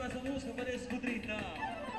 próxima música, eu vou descobrir então.